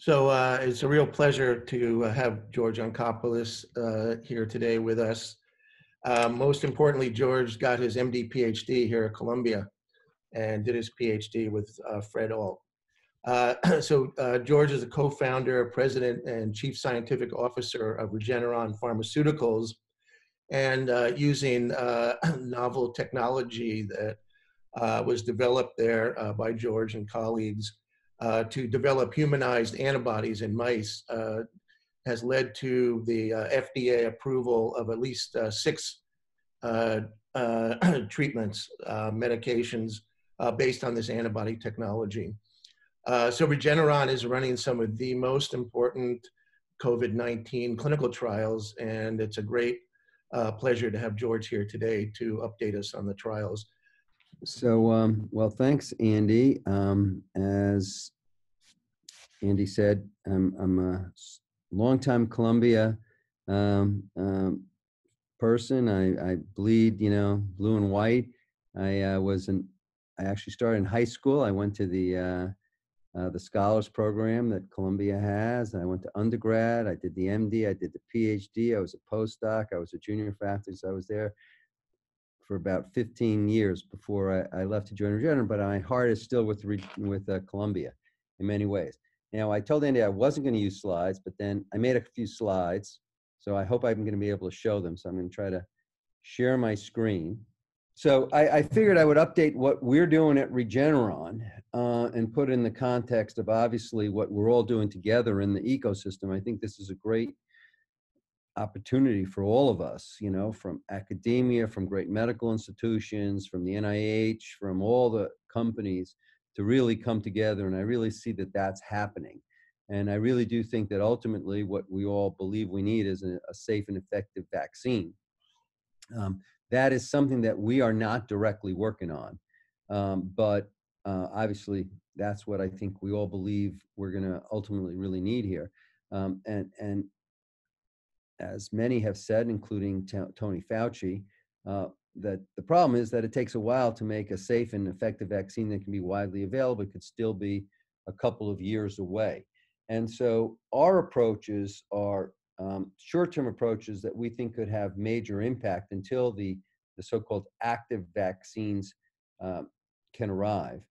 So uh, it's a real pleasure to uh, have George Oncopoulos uh, here today with us. Uh, most importantly, George got his MD PhD here at Columbia and did his PhD with uh, Fred Alt. Uh, so George is a co-founder, president, and chief scientific officer of Regeneron Pharmaceuticals, and using novel technology that was developed there by George and colleagues uh, to develop humanized antibodies in mice uh, has led to the uh, FDA approval of at least uh, six uh, treatments, medications based on this antibody technology. so Regeneron is running some of the most important COVID-19 clinical trials, and it's a great pleasure to have George here today to update us on the trials. So, um, well, thanks, Andy. Um, as Andy said, I'm, I'm a longtime Columbia um, um, person. I, I bleed, you know, blue and white. I uh, was an, I actually started in high school. I went to the uh, uh, the scholars program that Columbia has. I went to undergrad. I did the MD. I did the PhD. I was a postdoc. I was a junior faculty. So I was there for about 15 years before I, I left to join Regeneron, but my heart is still with, with uh, Columbia in many ways. Now, I told Andy I wasn't going to use slides, but then I made a few slides. So I hope I'm going to be able to show them. So I'm going to try to share my screen. So I, I figured I would update what we're doing at Regeneron uh, and put in the context of obviously what we're all doing together in the ecosystem. I think this is a great opportunity for all of us, you know, from academia, from great medical institutions, from the NIH, from all the companies to really come together. And I really see that that's happening. And I really do think that ultimately what we all believe we need is a, a safe and effective vaccine. Um, that is something that we are not directly working on. Um, but uh, obviously, that's what I think we all believe we're going to ultimately really need here. Um, and, and as many have said, including t- Tony Fauci, uh, that the problem is that it takes a while to make a safe and effective vaccine that can be widely available. It could still be a couple of years away. And so our approaches are um, short-term approaches that we think could have major impact until the, the so-called active vaccines uh, can arrive.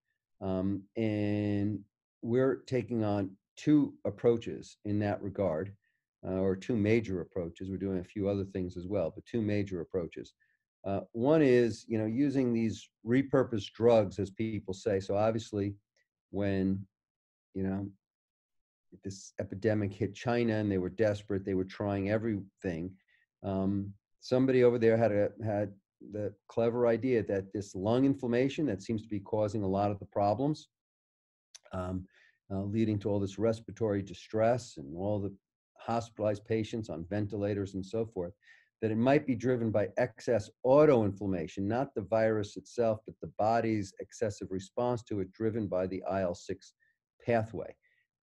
Um, and we're taking on two approaches in that regard, uh, or two major approaches. We're doing a few other things as well, but two major approaches. Uh, one is, you know, using these repurposed drugs, as people say. So obviously, when, you know, this epidemic hit China and they were desperate, they were trying everything. Um, somebody over there had a had the clever idea that this lung inflammation that seems to be causing a lot of the problems, um, uh, leading to all this respiratory distress and all the hospitalized patients on ventilators and so forth that it might be driven by excess autoinflammation, not the virus itself, but the body's excessive response to it, driven by the IL 6 pathway.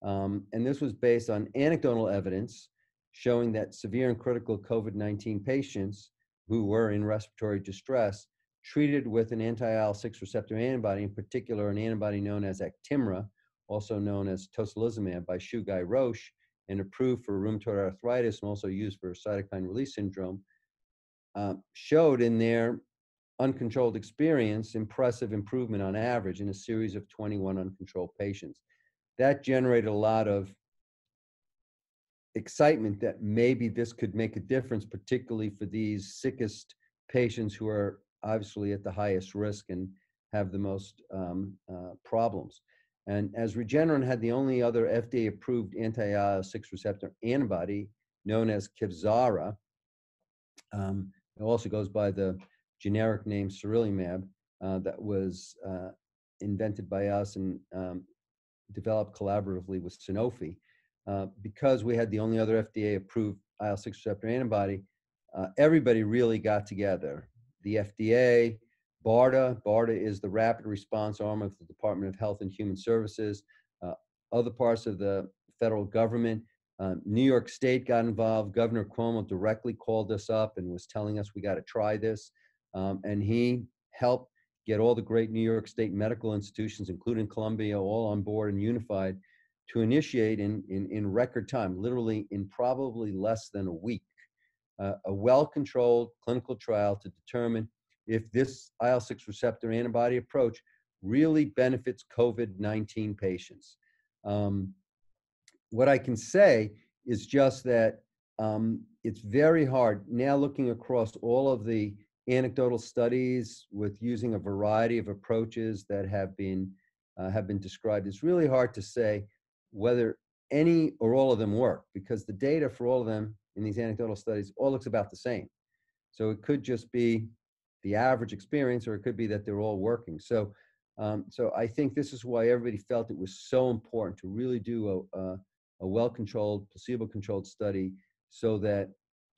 Um, and this was based on anecdotal evidence showing that severe and critical COVID 19 patients who were in respiratory distress treated with an anti IL 6 receptor antibody, in particular, an antibody known as Actimra, also known as tocilizumab by Chugai Roche, and approved for rheumatoid arthritis and also used for cytokine release syndrome, uh, showed in their uncontrolled experience impressive improvement on average in a series of 21 uncontrolled patients. That generated a lot of excitement that maybe this could make a difference, particularly for these sickest patients who are obviously at the highest risk and have the most um, uh, problems. And as Regeneron had the only other FDA approved anti IL 6 receptor antibody known as Kevzara, um, it also goes by the generic name sarilumab uh, that was uh, invented by us and um, developed collaboratively with Sanofi. Uh, because we had the only other FDA approved IL 6 receptor antibody, uh, everybody really got together. The FDA, BARDA. BARDA is the rapid response arm of the Department of Health and Human Services. Uh, other parts of the federal government. Uh, New York State got involved. Governor Cuomo directly called us up and was telling us we got to try this. Um, and he helped get all the great New York State medical institutions, including Columbia, all on board and unified to initiate in, in, in record time, literally in probably less than a week, uh, a well-controlled clinical trial to determine if this IL-6 receptor antibody approach really benefits COVID-19 patients. Um, what I can say is just that um, it's very hard now looking across all of the anecdotal studies with using a variety of approaches that have been uh, have been described. It's really hard to say whether any or all of them work because the data for all of them in these anecdotal studies all looks about the same. So it could just be the average experience, or it could be that they're all working. So, um, so I think this is why everybody felt it was so important to really do a, a, a well-controlled, placebo-controlled study, so that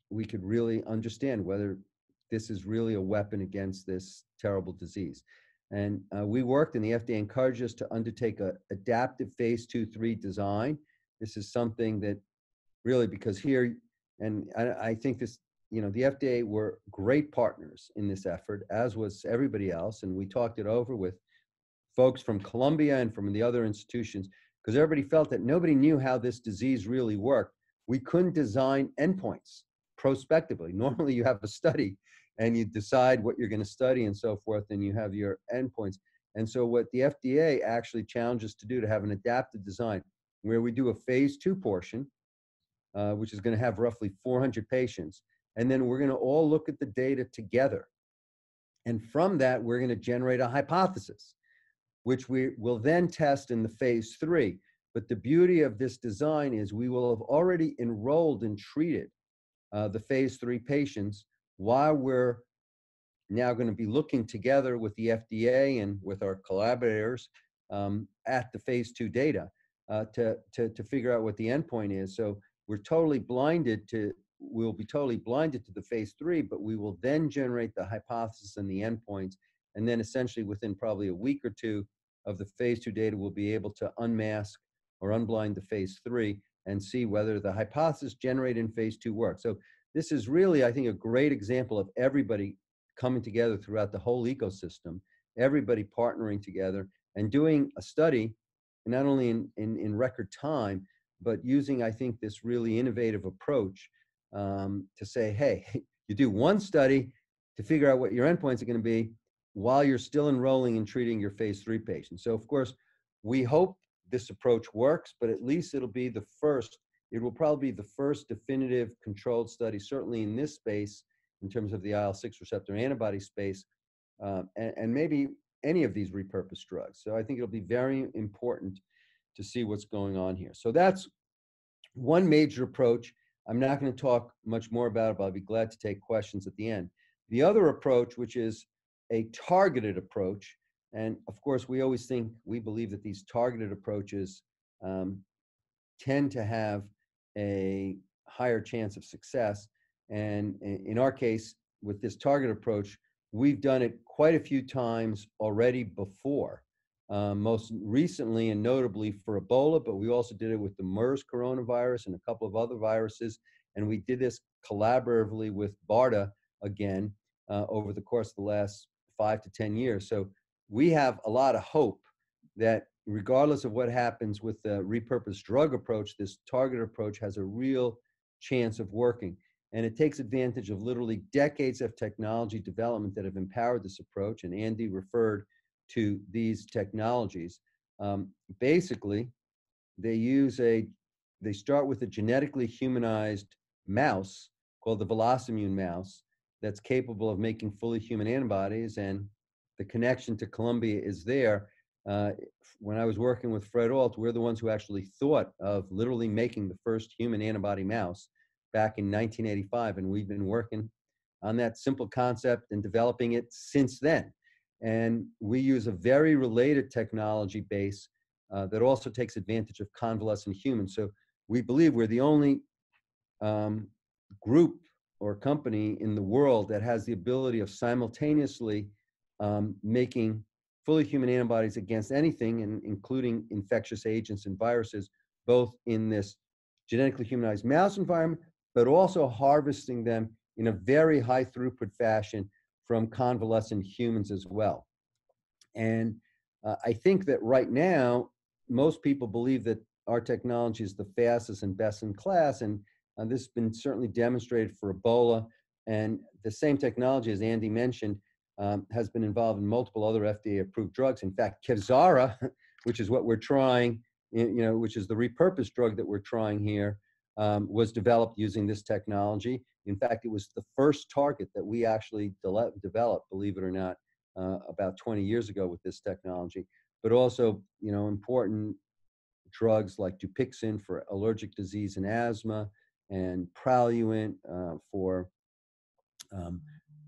we could really understand whether this is really a weapon against this terrible disease. And uh, we worked, and the FDA encouraged us to undertake a adaptive phase two, three design. This is something that really, because here, and I, I think this, you know, the FDA were great partners in this effort, as was everybody else. And we talked it over with folks from Columbia and from the other institutions, because everybody felt that nobody knew how this disease really worked. We couldn't design endpoints prospectively. Normally, you have a study and you decide what you're going to study and so forth, and you have your endpoints. And so, what the FDA actually challenges to do to have an adaptive design, where we do a phase two portion, uh, which is going to have roughly 400 patients, and then we're going to all look at the data together. And from that, we're going to generate a hypothesis, which we will then test in the phase three. But the beauty of this design is we will have already enrolled and treated uh, the phase three patients while we're now going to be looking together with the FDA and with our collaborators um, at the phase two data uh, to, to, to figure out what the endpoint is. So we're totally blinded to, we'll be totally blinded to the phase three, but we will then generate the hypothesis and the endpoints. And then essentially within probably a week or two of the phase two data, we'll be able to unmask or unblind the phase three and see whether the hypothesis generated in phase two works. So this is really, I think, a great example of everybody coming together throughout the whole ecosystem, everybody partnering together and doing a study, not only in, in, in record time, but using, I think, this really innovative approach um, to say, hey, you do one study to figure out what your endpoints are going to be while you're still enrolling and treating your phase three patients. So, of course, we hope this approach works, but at least it'll be the first it will probably be the first definitive controlled study, certainly in this space, in terms of the IL-6 receptor antibody space, uh, and, and, maybe any of these repurposed drugs. So I think it'll be very important to see what's going on here. So that's one major approach. I'm not going to talk much more about it, but I'll be glad to take questions at the end. The other approach, which is a targeted approach, and of course, we always think, we believe that these targeted approaches um, tend to have a higher chance of success. And in our case, with this target approach, we've done it quite a few times already before. Um, most recently and notably for Ebola, but we also did it with the MERS coronavirus and a couple of other viruses. And we did this collaboratively with BARDA again uh, over the course of the last five to 10 years. So we have a lot of hope that regardless of what happens with the repurposed drug approach, this target approach has a real chance of working. And it takes advantage of literally decades of technology development that have empowered this approach. And Andy referred to these technologies. Um, basically, they use a, they start with a genetically humanized mouse called the VelocImmune mouse that's capable of making fully human antibodies. And the connection to Columbia is there uh, when I was working with Fred Alt, we're the ones who actually thought of literally making the first human antibody mouse back in 1985, and we've been working on that simple concept and developing it since then. And we use a very related technology base uh, that also takes advantage of convalescent humans. So we believe we're the only um, group or company in the world that has the ability of simultaneously um, making fully human antibodies against anything, and including infectious agents and viruses, both in this genetically humanized mouse environment, but also harvesting them in a very high throughput fashion from convalescent humans as well. And uh, I think that right now, most people believe that our technology is the fastest and best in class, and uh, this has been certainly demonstrated for Ebola. And the same technology, as Andy mentioned, um, has been involved in multiple other FDA-approved drugs. In fact, Kevzara, which is what we're trying, you know, which is the repurposed drug that we're trying here, um, was developed using this technology. In fact, it was the first target that we actually de developed, believe it or not, uh, about 20 years ago with this technology. But also, you know, important drugs like Dupixent for allergic disease and asthma, and Praluent uh, for um,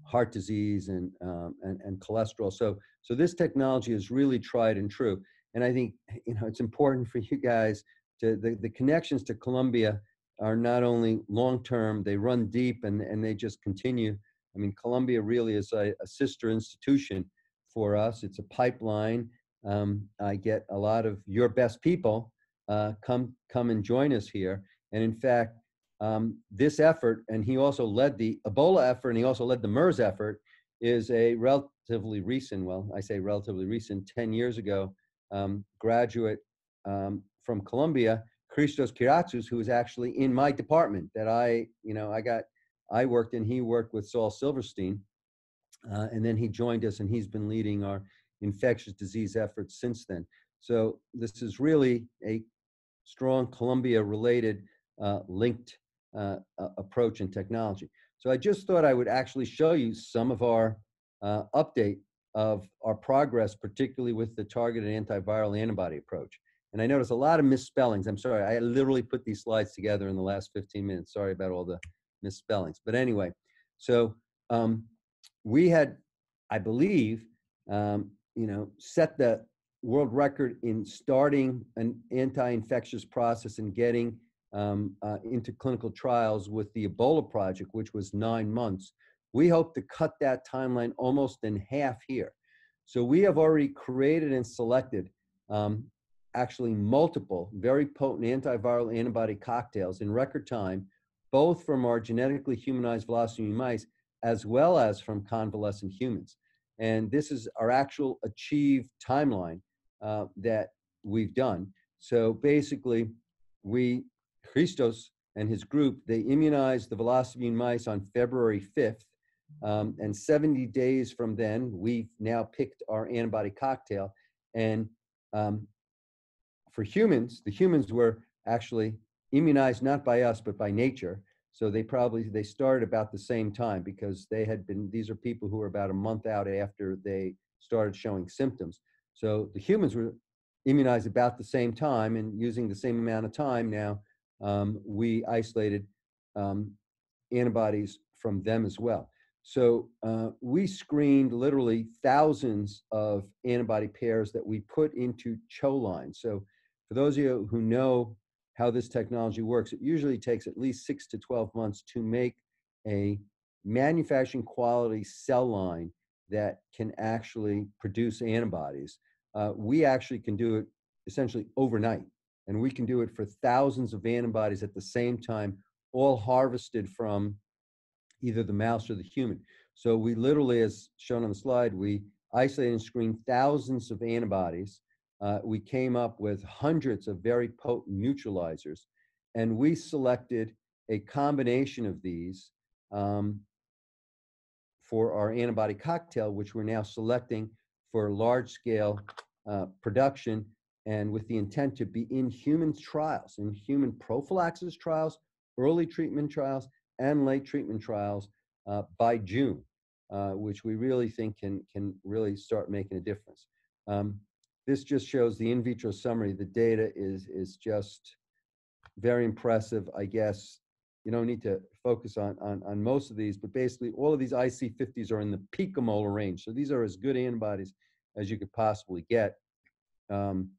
heart disease and, um, and, and cholesterol. So, so this technology is really tried and true. And I think, you know, it's important for you guys to, the, the connections to Columbia are not only long-term, they run deep and, and they just continue. I mean, Columbia really is a, a sister institution for us. It's a pipeline. Um, I get a lot of your best people uh, come come and join us here. And in fact, um, this effort, and he also led the Ebola effort, and he also led the MERS effort, is a relatively recent, well, I say relatively recent, 10 years ago, um, graduate um, from Columbia, Christos Kyratsous, who was actually in my department that I, you know, I got, I worked and he worked with Saul Silverstein. Uh, and then he joined us and he's been leading our infectious disease efforts since then. So this is really a strong Columbia related uh, linked uh, approach and technology. So I just thought I would actually show you some of our uh, update of our progress, particularly with the targeted antiviral antibody approach. And I noticed a lot of misspellings. I'm sorry, I literally put these slides together in the last 15 minutes. Sorry about all the misspellings. But anyway, so um, we had, I believe, um, you know, set the world record in starting an anti-infectious process and getting um, uh, into clinical trials with the Ebola project, which was nine months. We hope to cut that timeline almost in half here. So we have already created and selected um, actually multiple very potent antiviral antibody cocktails in record time, both from our genetically humanized velocity mice as well as from convalescent humans. And this is our actual achieved timeline uh, that we've done. So basically, we Christos and his group, they immunized the VelociMune mice on February 5th. Um, and 70 days from then, we've now picked our antibody cocktail. And um, for humans, the humans were actually immunized not by us, but by nature. So they probably, they started about the same time because they had been, these are people who were about a month out after they started showing symptoms. So the humans were immunized about the same time and using the same amount of time now um, we isolated um, antibodies from them as well. So uh, we screened literally thousands of antibody pairs that we put into CHO lines. So for those of you who know how this technology works, it usually takes at least six to 12 months to make a manufacturing quality cell line that can actually produce antibodies. Uh, we actually can do it essentially overnight and we can do it for thousands of antibodies at the same time, all harvested from either the mouse or the human. So we literally, as shown on the slide, we isolate and screen thousands of antibodies. Uh, we came up with hundreds of very potent neutralizers, and we selected a combination of these um, for our antibody cocktail, which we're now selecting for large scale uh, production and with the intent to be in human trials, in human prophylaxis trials, early treatment trials, and late treatment trials uh, by June, uh, which we really think can, can really start making a difference. Um, this just shows the in vitro summary. The data is, is just very impressive. I guess you don't need to focus on, on, on most of these, but basically all of these IC50s are in the picomolar range. So these are as good antibodies as you could possibly get. Um,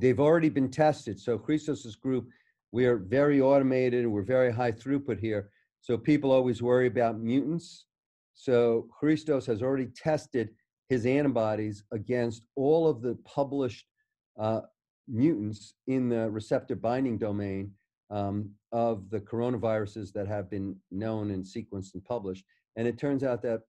They've already been tested. So Christos's group, we are very automated and we're very high throughput here. So people always worry about mutants. So Christos has already tested his antibodies against all of the published uh, mutants in the receptor binding domain um, of the coronaviruses that have been known and sequenced and published. And it turns out that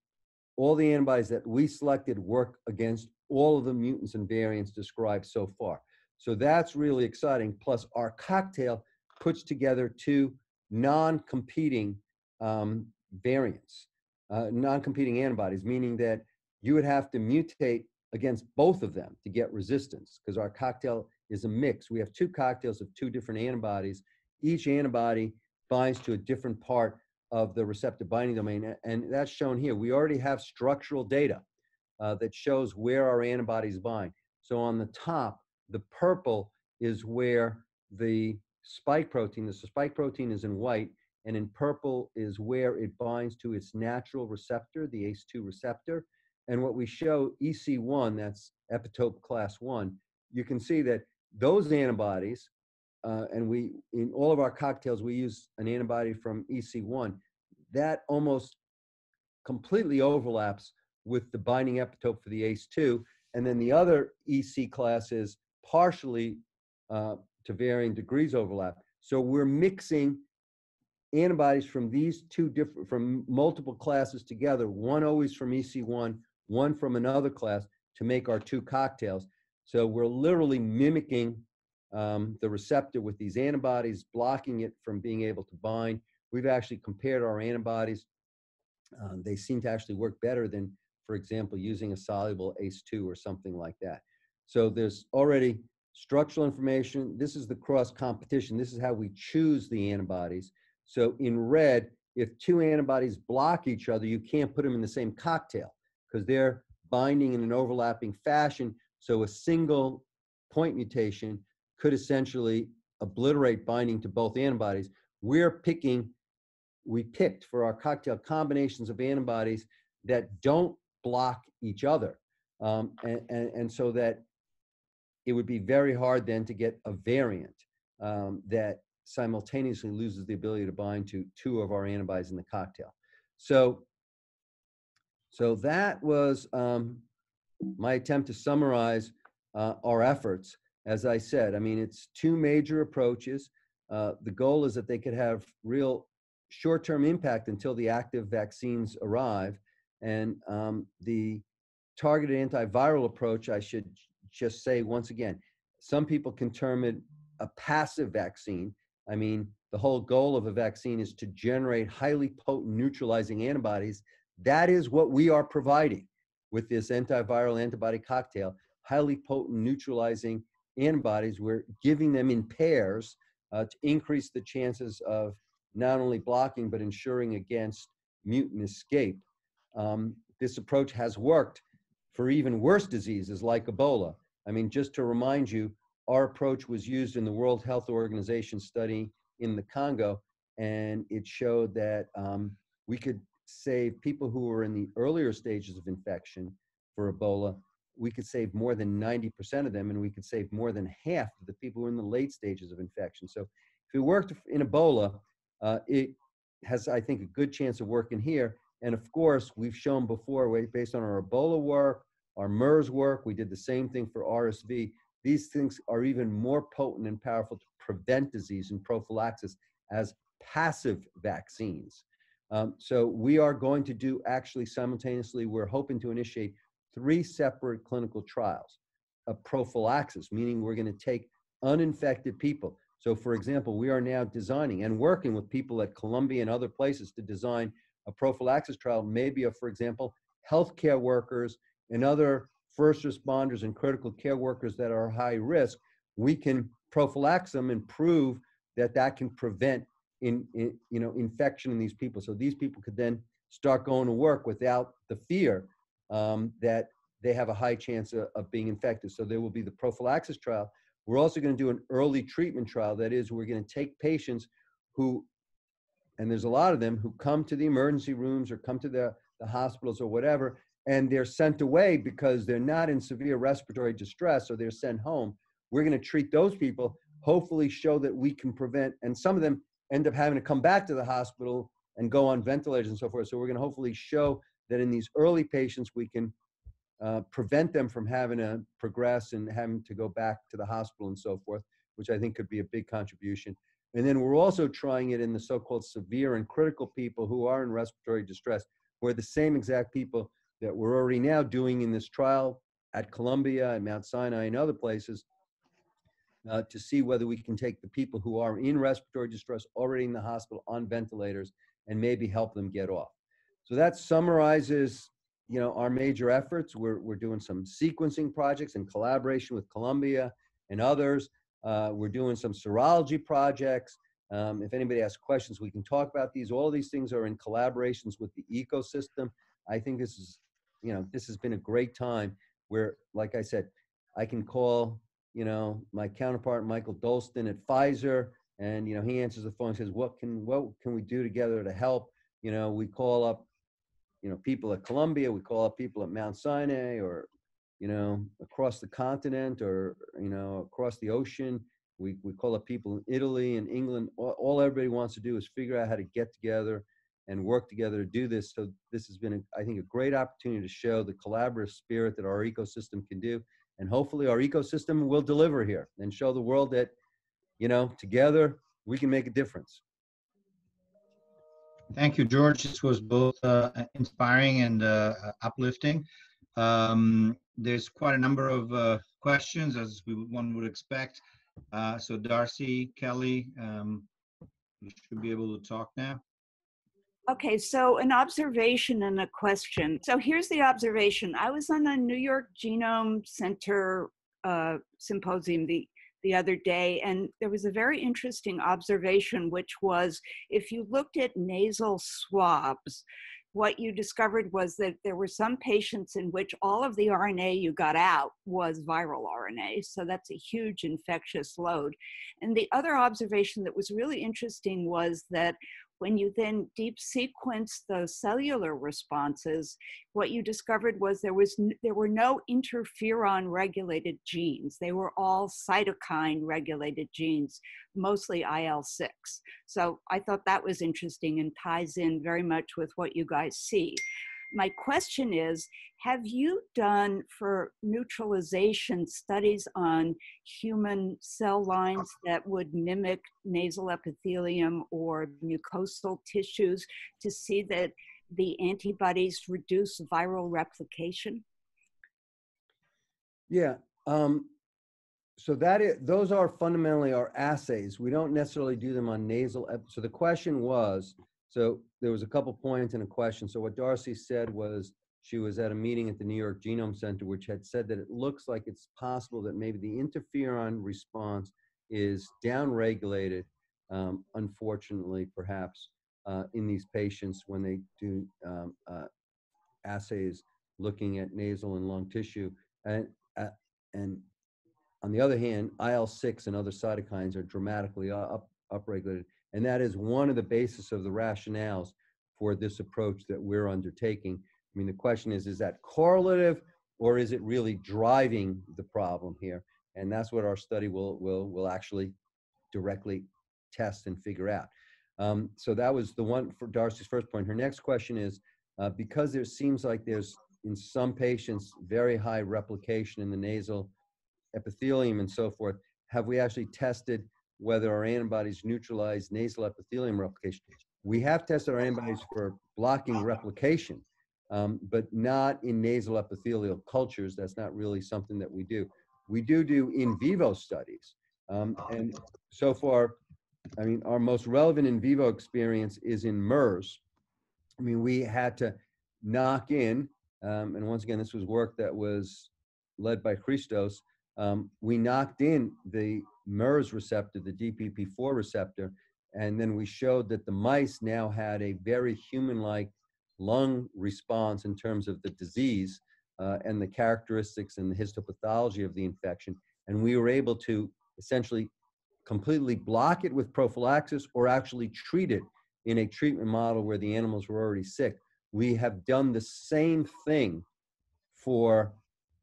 all the antibodies that we selected work against all of the mutants and variants described so far. So that's really exciting. Plus, our cocktail puts together two non-competing um, variants, uh, non-competing antibodies, meaning that you would have to mutate against both of them to get resistance because our cocktail is a mix. We have two cocktails of two different antibodies. Each antibody binds to a different part of the receptor binding domain, and that's shown here. We already have structural data uh, that shows where our antibodies bind. So on the top, the purple is where the spike protein, the spike protein is in white, and in purple is where it binds to its natural receptor, the ACE2 receptor. And what we show, EC1, that's epitope class one, you can see that those antibodies, uh, and we, in all of our cocktails, we use an antibody from EC1, that almost completely overlaps with the binding epitope for the ACE2. And then the other EC classes partially uh, to varying degrees overlap. So we're mixing antibodies from these two different, from multiple classes together, one always from EC1, one from another class to make our two cocktails. So we're literally mimicking um, the receptor with these antibodies, blocking it from being able to bind. We've actually compared our antibodies. Uh, they seem to actually work better than, for example, using a soluble ACE2 or something like that. So there's already structural information. This is the cross competition. This is how we choose the antibodies. So in red, if two antibodies block each other, you can't put them in the same cocktail because they're binding in an overlapping fashion. So a single point mutation could essentially obliterate binding to both antibodies. We're picking, we picked for our cocktail combinations of antibodies that don't block each other. Um, and, and, and so that it would be very hard then to get a variant um, that simultaneously loses the ability to bind to two of our antibodies in the cocktail. So, so that was um, my attempt to summarize uh, our efforts. As I said, I mean, it's two major approaches. Uh, the goal is that they could have real short-term impact until the active vaccines arrive. And um, the targeted antiviral approach, I should just say once again, some people can term it a passive vaccine. I mean, the whole goal of a vaccine is to generate highly potent neutralizing antibodies. That is what we are providing with this antiviral antibody cocktail, highly potent neutralizing antibodies. We're giving them in pairs uh, to increase the chances of not only blocking, but ensuring against mutant escape. Um, this approach has worked for even worse diseases like Ebola. I mean, just to remind you, our approach was used in the World Health Organization study in the Congo, and it showed that um, we could save people who are in the earlier stages of infection for Ebola. We could save more than 90% of them, and we could save more than half of the people who are in the late stages of infection. So, if it worked in Ebola, uh, it has, I think, a good chance of working here. And of course, we've shown before, based on our Ebola work, our MERS work, we did the same thing for RSV. These things are even more potent and powerful to prevent disease and prophylaxis as passive vaccines. Um, so we are going to do actually simultaneously, we're hoping to initiate three separate clinical trials of prophylaxis, meaning we're going to take uninfected people. So for example, we are now designing and working with people at Columbia and other places to design a prophylaxis trial, maybe of, for example, healthcare workers and other first responders and critical care workers that are high risk, we can prophylax them and prove that that can prevent in, in, you know infection in these people. So these people could then start going to work without the fear um, that they have a high chance of, of being infected. So there will be the prophylaxis trial. We're also going to do an early treatment trial. That is, we're going to take patients who, and there's a lot of them who come to the emergency rooms or come to the, the hospitals or whatever, and they're sent away because they're not in severe respiratory distress or they're sent home. We're going to treat those people, hopefully show that we can prevent, and some of them end up having to come back to the hospital and go on ventilators and so forth. So we're going to hopefully show that in these early patients, we can uh, prevent them from having to progress and having to go back to the hospital and so forth, which I think could be a big contribution. And then we're also trying it in the so-called severe and critical people who are in respiratory distress, where the same exact people that we're already now doing in this trial at Columbia and Mount Sinai and other places uh, to see whether we can take the people who are in respiratory distress already in the hospital on ventilators and maybe help them get off. So that summarizes, you know, our major efforts. We're, we're doing some sequencing projects in collaboration with Columbia and others. Uh, we're doing some serology projects. Um, if anybody has questions, we can talk about these. All these things are in collaborations with the ecosystem. I think this is, you know, this has been a great time where, like I said, I can call, you know, my counterpart Michael Dolston at Pfizer, and you know, he answers the phone and says, "What can what can we do together to help?" You know, we call up, you know, people at Columbia, we call up people at Mount Sinai, or you know, across the continent, or you know, across the ocean. We we call up people in Italy and England. All, all everybody wants to do is figure out how to get together and work together to do this. So this has been, a, I think, a great opportunity to show the collaborative spirit that our ecosystem can do, and hopefully our ecosystem will deliver here and show the world that, you know, together we can make a difference. Thank you, George. This was both uh, inspiring and uh, uplifting. Um, there's quite a number of uh, questions, as we, one would expect. Uh, so Darcy, Kelly, um, you should be able to talk now. Okay, so an observation and a question. So here's the observation. I was on the New York Genome Center uh, symposium the, the other day, and there was a very interesting observation, which was if you looked at nasal swabs, what you discovered was that there were some patients in which all of the RNA you got out was viral RNA. So that's a huge infectious load. And the other observation that was really interesting was that when you then deep sequenced those cellular responses, what you discovered was there was there were no interferon regulated genes. They were all cytokine regulated genes, mostly IL-6. So I thought that was interesting and ties in very much with what you guys see my question is have you done for neutralization studies on human cell lines that would mimic nasal epithelium or mucosal tissues to see that the antibodies reduce viral replication? Yeah. Um, so that is, those are fundamentally our assays. We don't necessarily do them on nasal. So the question was, so there was a couple points and a question. So what Darcy said was she was at a meeting at the New York Genome Center, which had said that it looks like it's possible that maybe the interferon response is downregulated, um, unfortunately, perhaps, uh, in these patients when they do um, uh, assays looking at nasal and lung tissue. And, uh, and on the other hand, IL-6 and other cytokines are dramatically up, upregulated. And that is one of the basis of the rationales for this approach that we're undertaking. I mean, the question is, is that correlative or is it really driving the problem here? And that's what our study will, will, will actually directly test and figure out. Um, so that was the one for Darcy's first point. Her next question is, uh, because there seems like there's in some patients very high replication in the nasal epithelium and so forth, have we actually tested whether our antibodies neutralize nasal epithelium replication. We have tested our antibodies for blocking replication, um, but not in nasal epithelial cultures. That's not really something that we do. We do do in vivo studies. Um, and so far, I mean, our most relevant in vivo experience is in MERS. I mean, we had to knock in, um, and once again, this was work that was led by Christos. Um, we knocked in the MERS receptor, the DPP4 receptor, and then we showed that the mice now had a very human-like lung response in terms of the disease uh, and the characteristics and the histopathology of the infection. And we were able to essentially completely block it with prophylaxis or actually treat it in a treatment model where the animals were already sick. We have done the same thing for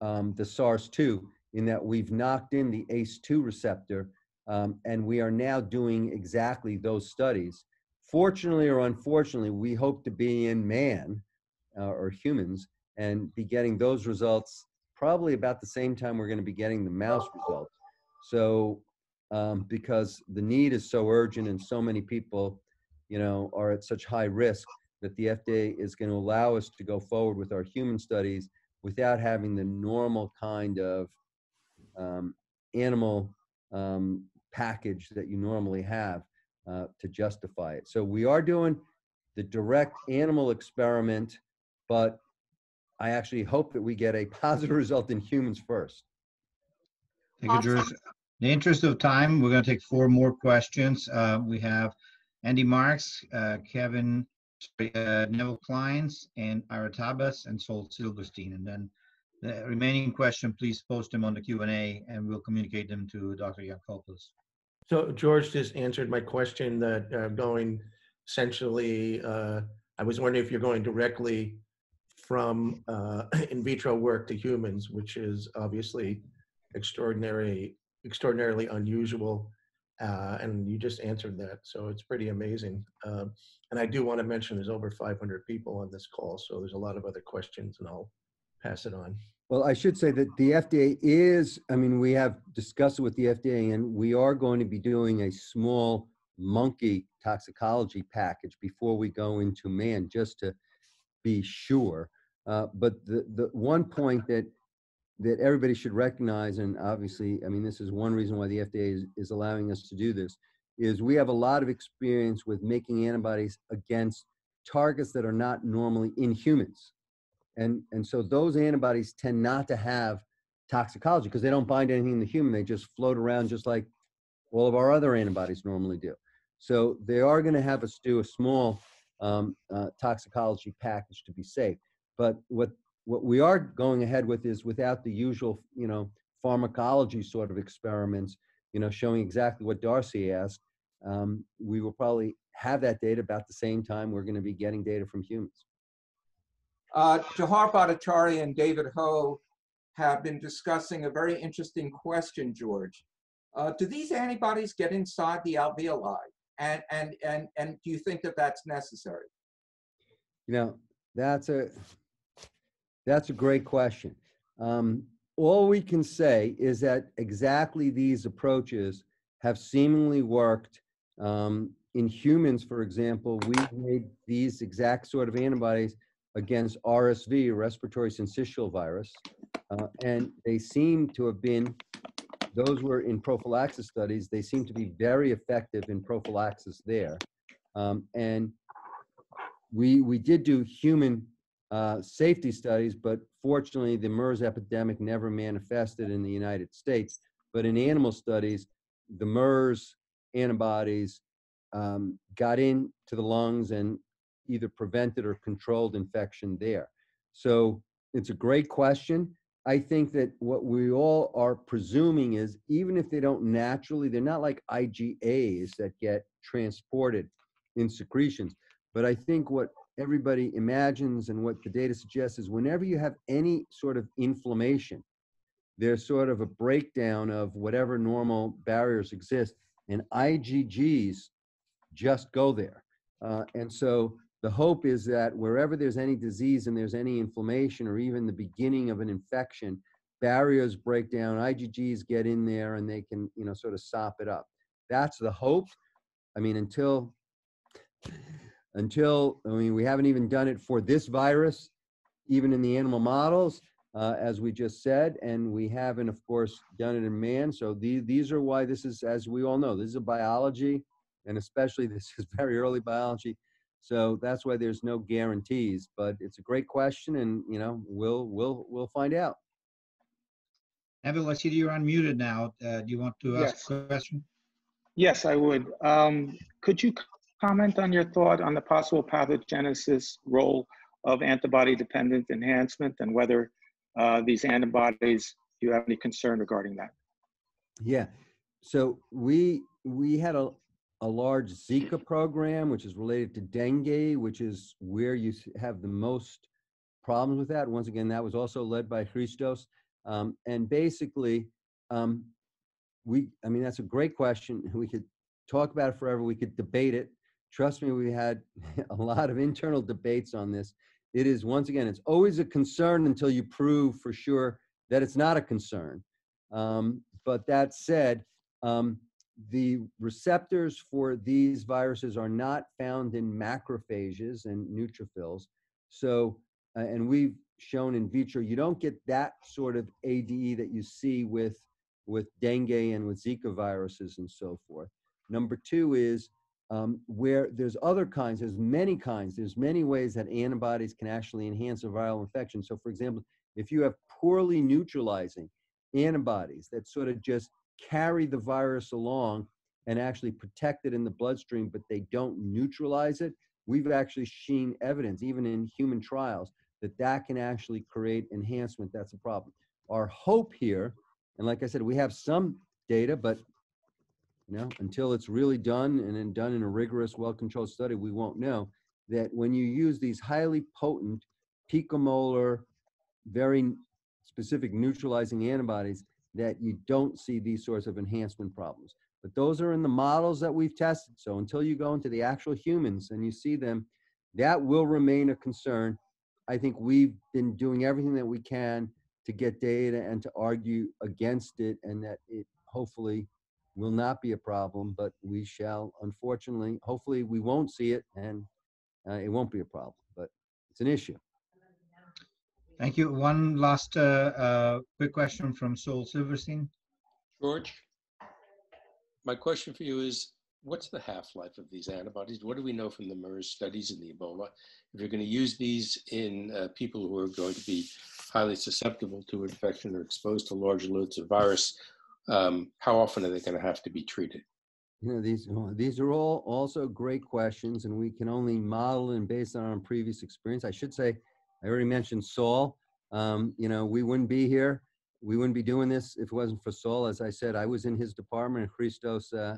um, the SARS-2 in that we've knocked in the ACE2 receptor, um, and we are now doing exactly those studies. Fortunately or unfortunately, we hope to be in man uh, or humans and be getting those results probably about the same time we're going to be getting the mouse results. So, um, because the need is so urgent and so many people, you know, are at such high risk that the FDA is going to allow us to go forward with our human studies without having the normal kind of um, animal um, package that you normally have uh, to justify it. So we are doing the direct animal experiment, but I actually hope that we get a positive result in humans first. Thank you, Awesome. George. In the interest of time, we're going to take four more questions. Uh, We have Andy Marks, uh, Kevin, uh, Neville Kleins, and Ira Tabas, and Sol Silverstein. And then the remaining question, please post them on the Q and A, and we'll communicate them to Dr. Yancopoulos. So George just answered my question that uh, going essentially, uh, I was wondering if you're going directly from uh, in vitro work to humans, which is obviously extraordinary, extraordinarily unusual. Uh, and you just answered that, so it's pretty amazing. Um, and I do want to mention there's over 500 people on this call, so there's a lot of other questions, and I'll pass it on. Well, I should say that the FDA is, I mean, we have discussed it with the FDA and we are going to be doing a small monkey toxicology package before we go into man, just to be sure. Uh, but the, the one point that, that everybody should recognize, and obviously, I mean, this is one reason why the FDA is, is allowing us to do this, is we have a lot of experience with making antibodies against targets that are not normally in humans. And, and so those antibodies tend not to have toxicology because they don't bind anything in the human. They just float around just like all of our other antibodies normally do. So they are going to have us do a small um, uh, toxicology package to be safe. But what what we are going ahead with is without the usual, you know, pharmacology sort of experiments, you know, showing exactly what Darcy asked. Um, we will probably have that data about the same time we're going to be getting data from humans. Uh, Jahar Bhattacharya and David Ho have been discussing a very interesting question, George. Uh, do these antibodies get inside the alveoli? And, and, and, and do you think that that's necessary? You know, that's a that's a great question. Um, all we can say is that exactly these approaches have seemingly worked um, in humans. For example, we made these exact sort of antibodies against RSV, respiratory syncytial virus, uh, and they seem to have been. Those were in prophylaxis studies. They seem to be very effective in prophylaxis there, um, and we we did do human uh, safety studies, but fortunately, the MERS epidemic never manifested in the United States. But in animal studies, the MERS antibodies um, got into the lungs and either prevented or controlled infection there. So it's a great question. I think that what we all are presuming is even if they don't naturally, they're not like IgAs that get transported in secretions. But I think what everybody imagines and what the data suggests is whenever you have any sort of inflammation, there's sort of a breakdown of whatever normal barriers exist, and IgGs just go there. Uh, and so the hope is that wherever there's any disease and there's any inflammation or even the beginning of an infection, barriers break down, IgGs get in there and they can, you know, sort of sop it up. That's the hope. I mean, until until I mean, we haven't even done it for this virus, even in the animal models, uh, as we just said, and we haven't, of course, done it in man. So these these are why this is, as we all know, this is a biology, and especially this is very early biology. So that's why there's no guarantees. But it's a great question, and you know, we'll we'll we'll find out. Neville, I see you're unmuted now. Uh, Do you want to ask Yes. a question? Yes, I would. Um, Could you comment on your thought on the possible pathogenesis role of antibody-dependent enhancement and whether uh, these antibodies, do you have any concern regarding that? Yeah. So we we had a a large Zika program, which is related to dengue, which is where you have the most problems with that. Once again, that was also led by Christos. Um, and basically, um, we I mean that's a great question. We could talk about it forever. We could debate it. Trust me, we had a lot of internal debates on this. It is once again, it's always a concern until you prove for sure that it's not a concern. Um, but that said, um, the receptors for these viruses are not found in macrophages and neutrophils. So, uh, and we've shown in vitro, you don't get that sort of ADE that you see with with dengue and with Zika viruses and so forth. Number two is um, where there's other kinds, there's many kinds, there's many ways that antibodies can actually enhance a viral infection. So, for example, if you have poorly neutralizing antibodies that sort of just carry the virus along and actually protect it in the bloodstream, but they don't neutralize it, we've actually seen evidence, even in human trials, that that can actually create enhancement. That's a problem. Our hope here, and like I said, we have some data, but you know, until it's really done and then done in a rigorous, well-controlled study, we won't know that when you use these highly potent picomolar, very specific neutralizing antibodies, that you don't see these sorts of enhancement problems. But those are in the models that we've tested. So until you go into the actual humans and you see them, that will remain a concern. I think we've been doing everything that we can to get data and to argue against it and that it hopefully will not be a problem, but we shall, unfortunately, hopefully we won't see it and uh, it won't be a problem, but it's an issue. Thank you. One last uh, uh, quick question from Saul Silverstein. George, my question for you is, what's the half-life of these antibodies? What do we know from the MERS studies in the Ebola? If you're going to use these in uh, people who are going to be highly susceptible to infection or exposed to large loads of virus, um, how often are they going to have to be treated? You know, these these are all also great questions, and we can only model and based on our previous experience. I should say, I already mentioned Saul. Um, you know, we wouldn't be here, we wouldn't be doing this if it wasn't for Saul. As I said, I was in his department, and Christos uh,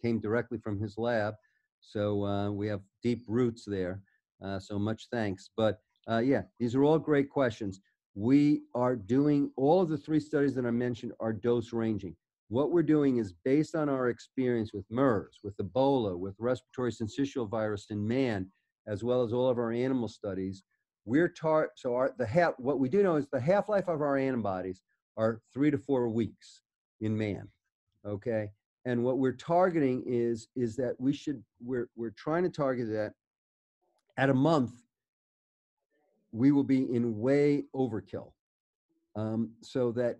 came directly from his lab, so uh, we have deep roots there. Uh, so much thanks. But uh, yeah, these are all great questions. We are doing all of the three studies that I mentioned are dose ranging. What we're doing is based on our experience with MERS, with Ebola, with respiratory syncytial virus in man, as well as all of our animal studies. We're tar- so our the half what we do know is the half-life of our antibodies are three to four weeks in man. Okay. And what we're targeting is is that we should we're we're trying to target that at a month we will be in way overkill. Um, so that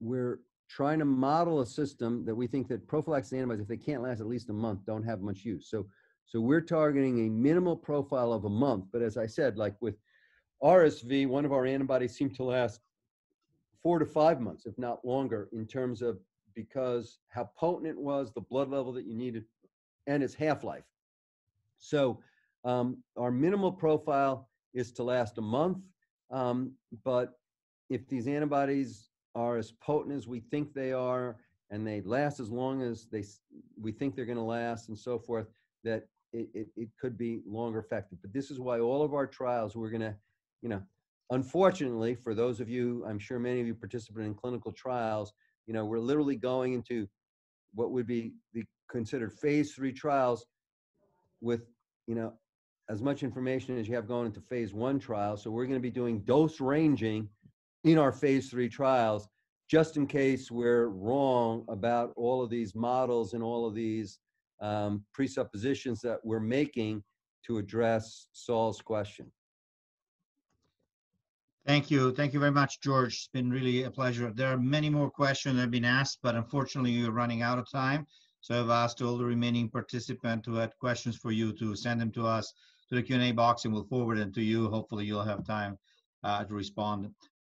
we're trying to model a system that we think that prophylaxis antibodies, if they can't last at least a month, don't have much use. So, so we're targeting a minimal profile of a month. But as I said, like with RSV, one of our antibodies seemed to last four to five months, if not longer, in terms of because how potent it was, the blood level that you needed, and its half-life. So um, our minimal profile is to last a month. Um, but if these antibodies are as potent as we think they are, and they last as long as they we think they're going to last, and so forth, that it, it, it could be longer effective. But this is why all of our trials we're going to, you know, unfortunately for those of you, I'm sure many of you participate in clinical trials. You know, we're literally going into what would be the considered phase three trials with you know as much information as you have going into phase one trial. So we're going to be doing dose ranging in our phase three trials, just in case we're wrong about all of these models and all of these um, presuppositions that we're making to address Saul's question. Thank you. Thank you very much, George. It's been really a pleasure. There are many more questions that have been asked, but unfortunately, we're running out of time. So I've asked all the remaining participants who had questions for you to send them to us to the Q&A box and we'll forward them to you. Hopefully you'll have time uh, to respond.